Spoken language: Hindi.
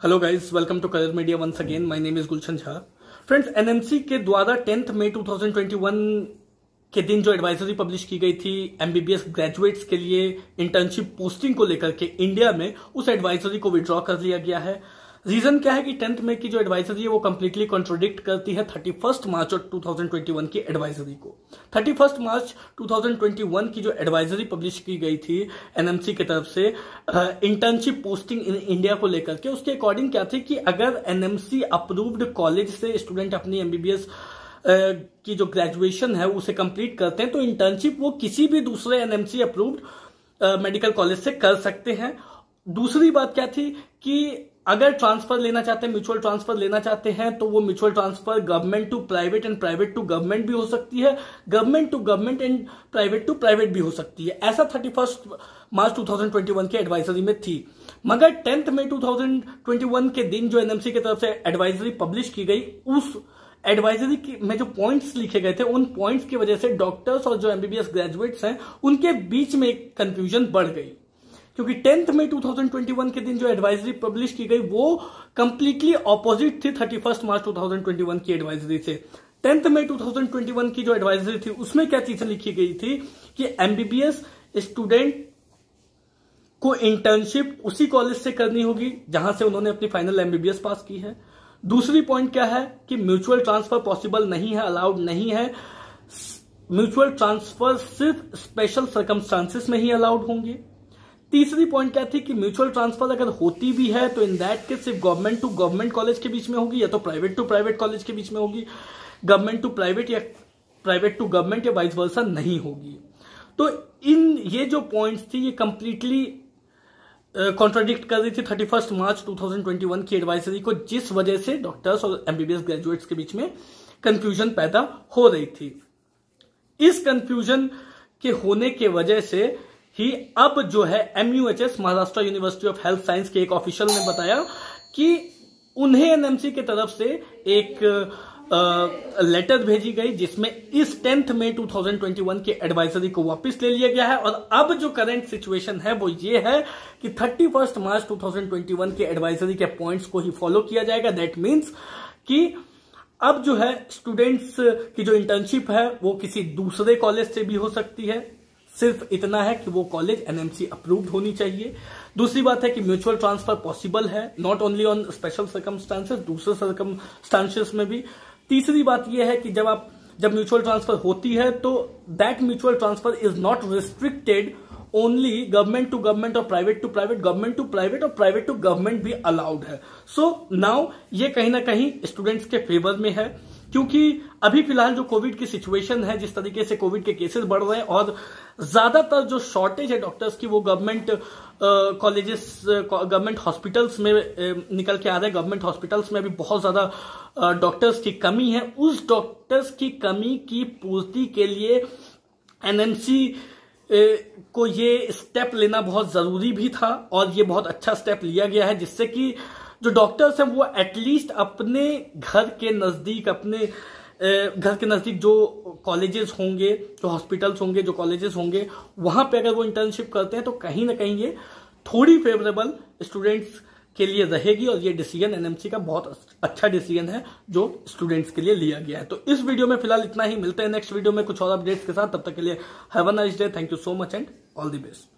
Hello guys welcome to colour media once again my name is Gulshan Jha friends NMC के द्वारा टेंथ मई 2021 के दिन जो एडवाइजरी पब्लिश की गई थी एमबीबीएस ग्रेजुएट्स के लिए इंटर्नशिप पोस्टिंग को लेकर के इंडिया में, उस एडवाइजरी को विड्रॉ कर लिया गया है। रीजन क्या है कि टेंथ में की जो एडवाइजरी है, वो कंप्लीटली कॉन्ट्रोडिक्ट करती है थर्टी फ़र्स्ट मार्च और 2021 की एडवाइजरी को। थर्टी फ़र्स्ट मार्च 2021 की जो एडवाइजरी पब्लिश की गई थी एनएमसी की तरफ़ से इंटर्नशिप पोस्टिंग इन इंडिया को लेकर के, उसके अकॉर्डिंग क्या थी कि अगर एनएमसी अप्रूव्ड कॉलेज से स्टूडेंट अपनी एमबीबीएस की जो ग्रेजुएशन है, उसे कंप्लीट करते हैं तो इंटर्नशिप वो किसी भी दूसरे एनएमसी अप्रूव्ड मेडिकल कॉलेज से कर सकते हैं। दूसरी बात क्या थी कि अगर ट्रांसफ़र लेना चाहते हैं म्यूचुअल ट्रांसफ़र लेना चाहते हैं तो वो mutual transfer government to private and private to government भी हो सकती है। Government to government and private to private भी हो सकती है। ऐसा थर्टी फ़र्स्ट मार्च 2021 के एडवाइजरी में थी। मगर टेंथ में 2021 के दिन जो एनएमसी की तरफ़ से एडवाइजरी पब्लिश की गई, उस एडवाइजरी में जो पॉइंट्स लिखे गए थे, उन पॉइंट्स की वजह से डॉक्टर्स और जो एमबीबीएस ग्रेजुएट्स हैं, उनके बीच में एक कंफ्यूजन बढ़ गई। क्योंकि टेंथ में 2021 के दिन जो एडवाइजरी पब्लिश की गई, वो कंप्लीटली ऑपोजिट थी थर्टी मार्च 2021 की एडवाइजरी से। टेंथ में 2021 की जो एडवाइजरी थी, उसमें क्या चीज़ें लिखी गई थी कि एमबीबीएस स्टूडेंट को इंटर्नशिप उसी कॉलेज से करनी होगी, जहाँ से उन्होंने अपनी फाइनल एमबीबीएस पास की है। दूसरी पॉइंट क्या है कि म्यूचुअल ट्रांसफ़र पॉसिबल नहीं है अलाउड नहीं है। म्यूचुअल ट्रांसफ़र सिर्फ़ स्पेशल सर्कमस्टांसिस में ही अलाउड होंगे। तीसरी पॉइंट क्या थी कि म्यूचुअल ट्रांसफ़र अगर होती भी है तो इन दैट केस सिर्फ़ गवर्नमेंट टू गवर्नमेंट कॉलेज के बीच में होगी या तो प्राइवेट टू प्राइवेट कॉलेज के बीच में होगी गवर्नमेंट टू प्राइवेट या प्राइवेट टू गवर्नमेंट या वाइस वर्सा नहीं होगी। तो इन ये जो पॉइंट्स थी ये कंप्लीटली कॉन्ट्राडिक्ट uh, कर रही थी थर्टी फ़र्स्ट मार्च 2021 की एडवाइजरी को जिस वजह से डॉक्टर्स और एमबीबीएस ग्रेजुएट्स के बीच में कंफ्यूजन पैदा हो रही थी। इस कंफ्यूजन के होने के वजह से ही अब जो है MUHS Maharashtra university of health science के एक ऑफिशियल ने बताया कि उन्हें एनएमसी की तरफ़ से एक आ, लेटर भेजी गई जिसमें इस टेंथ में 2021 के एडवाइजरी को वापस ले लिया गया है। और अब जो करंट सिचुएशन है वो ये है कि थर्टी फ़र्स्ट मार्च 2021 के एडवाइजरी के पॉइंट्स को ही फॉलो किया जाएगा। दैट मीन्स कि अब जो है स्टूडेंट्स की जो इंटर्नशिप है वो किसी दूसरे कॉलेज से भी हो सकती है। सिर्फ़ इतना है कि वो कॉलेज एनएमसी अप्रूव्ड होनी चाहिए। दूसरी बात है कि म्यूचुअल ट्रांसफ़र पॉसिबल है not only on special circumstances दूसरे सर्कमस्टांसेस में भी। तीसरी बात यह है कि जब आप जब म्यूचुअल ट्रांसफ़र होती है तो that mutual transfer is not restricted only government to government और private to private government to private और प्राइवेट टू गवर्नमेंट भी अलाउड है। सो so, नाउ ये कहीं ना कहीं स्टूडेंट्स के फेवर में है। क्योंकि अभी फ़िलहाल जो कोविड की सिचुएशन है, जिस तरीके से कोविड के केसेस बढ़ रहे हैं और ज़्यादातर जो शॉर्टेज है डॉक्टर्स की, वो गवर्नमेंट कॉलेजेस गवर्नमेंट हॉस्पिटल्स में निकल के आ रहे हैं। गवर्नमेंट हॉस्पिटल्स में अभी बहुत ज़्यादा डॉक्टर्स की कमी है। उस डॉक्टर्स की कमी की पूर्ति के लिए एनएमसी को ये स्टेप लेना बहुत ज़रूरी भी था और ये बहुत अच्छा स्टेप लिया गया है, जिससे कि जो डॉक्टर्स हैं, वो एटलीस्ट अपने घर के नज़दीक, अपने घर के नज़दीक जो कॉलेजेस होंगे, जो हॉस्पिटल्स होंगे, जो कॉलेजेस होंगे, वहाँ पे अगर वो इंटर्नशिप करते हैं तो कहीं ना कहीं ये थोड़ी फेवरेबल स्टूडेंट्स के लिए रहेगी और ये डिसीज़न एनएमसी का बहुत अच्छा डिसीज़न है, जो स्टूडेंट्स के लिए लिया गया है। तो इस वीडियो में फ़िलहाल इतना ही। मिलते हैं नेक्स्ट वीडियो में कुछ और अपडेट्स के साथ। तब तक के लिए have a nice day thank you so much and all the best